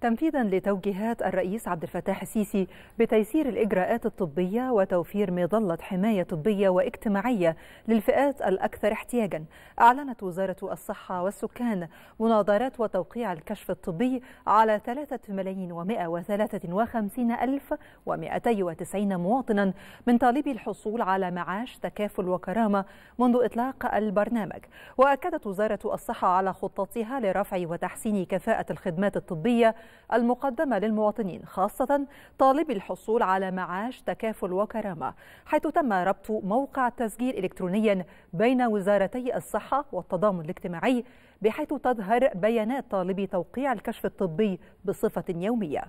تنفيذا لتوجيهات الرئيس عبد الفتاح السيسي بتيسير الإجراءات الطبية وتوفير مظلة حماية طبية واجتماعية للفئات الأكثر احتياجا. أعلنت وزارة الصحة والسكان مناظرات وتوقيع الكشف الطبي على 3 ملايين و153 ألف و290 مواطنا من طالبي الحصول على معاش تكافل وكرامة منذ إطلاق البرنامج. وأكدت وزارة الصحة على خطتها لرفع وتحسين كفاءة الخدمات الطبية المقدمة للمواطنين خاصة طالبي الحصول على معاش تكافل وكرامة حيث تم ربط موقع تسجيل إلكترونيا بين وزارتي الصحة والتضامن الاجتماعي بحيث تظهر بيانات طالبي توقيع الكشف الطبي بصفة يومية.